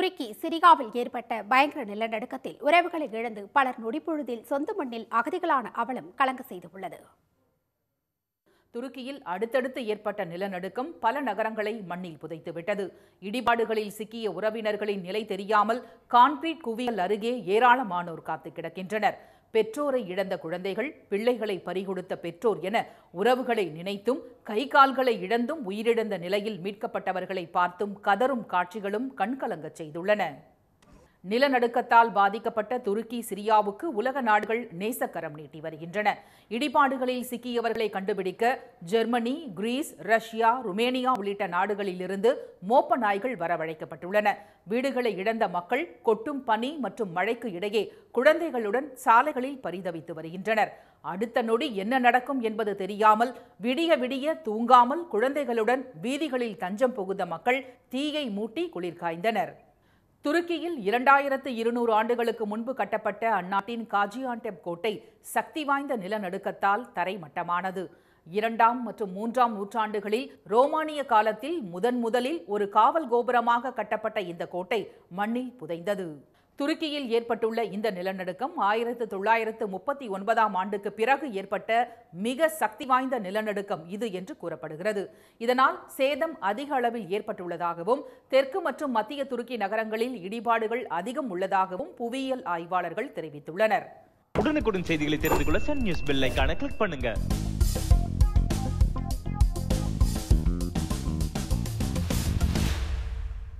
துருக்கி சிரியாவில் ஏற்பட்ட பயங்கர நிலநடுக்கத்தில் உறவுகளை இழந்து பலர் நொடிப்பொழுதில் சொந்த மண்ணில் அகதிகளான அவலம் கலங்க செய்துள்ளது. துருக்கியில் அடுத்தடுத்து ஏற்பட்ட நிலநடுக்கம் பல நகரங்களை மண்ணில் புதைத்துவிட்டது. இடிபாடுகளில் சிக்கிய உறவினர்களின் நிலை தெரியாமல் கான்கிரீட் குவியல் அருகே ஏராளமானோர் காத்து கிடக்கின்றனர். பெற்றோரை இழந்த குழந்தைகள் பிள்ளைகளை பறிகொடுத்த பெற்றோர் என உறவுகளை நினைத்தும் கை கால்களை இழந்தும் உயிரிழந்த நிலையில் மீட்கப்பட்டவர்களை பார்த்தும் கதரும் காட்சிகளும் கண்கலங்கச் செய்துள்ளன. நிலநடுக்கத்தால் பாதிக்கப்பட்ட துருக்கி சிரியாவுக்கு உலக நாடுகள் நேசக்கரம் நீட்டி வருகின்றன. இடிபாடுகளில் சிக்கியவர்களை கண்டுபிடிக்க ஜெர்மனி கிரீஸ் ரஷ்யா ருமேனியா உள்ளிட்ட நாடுகளிலிருந்து மோப்ப நாய்கள் வரவழைக்கப்பட்டுள்ளன. வீடுகளை இழந்த மக்கள் கொட்டும் பனி மற்றும் மழைக்கு இடையே குழந்தைகளுடன் சாலைகளில் பரிதவித்து வருகின்றனர். அடுத்த நொடி என்ன நடக்கும் என்பது தெரியாமல் விடிய விடிய தூங்காமல் குழந்தைகளுடன் வீதிகளில் தஞ்சம் புகுந்த மக்கள் தீயை மூட்டி குளிர் காய்ந்தனர் துருக்கியில் இரண்டாயிரத்து இருநூறு ஆண்டுகளுக்கு முன்பு கட்டப்பட்ட அந்நாட்டின் காஜியாண்டெப் கோட்டை சக்தி வாய்ந்த நிலநடுக்கத்தால் தரைமட்டமானது. இரண்டாம் மற்றும் மூன்றாம் நூற்றாண்டுகளில் ரோமானிய காலத்தில் முதன் முதலில் ஒரு காவல் கோபுரமாக கட்டப்பட்ட இந்த கோட்டை மண்ணில் புதைந்தது. துருக்கியில் ஏற்பட்டுள்ள இந்த நிலநடுக்கம் ஆயிரத்து தொள்ளாயிரத்து முப்பத்தி ஒன்பதாம் ஆண்டுக்கு பிறகு ஏற்பட்ட மிக சக்தி வாய்ந்த நிலநடுக்கம் இது என்று கூறப்படுகிறது. இதனால் சேதம் அதிக அளவில் ஏற்பட்டுள்ளதாகவும் தெற்கு மற்றும் மத்திய துருக்கி நகரங்களில் இடிபாடுகள் அதிகம் உள்ளதாகவும் புவியியல் ஆய்வாளர்கள் தெரிவித்துள்ளனர். உடனுக்குடன் செய்திகளை தெரிந்து கொள்ள சன் நியூஸ் பெல் கிளிக் பண்ணுங்க.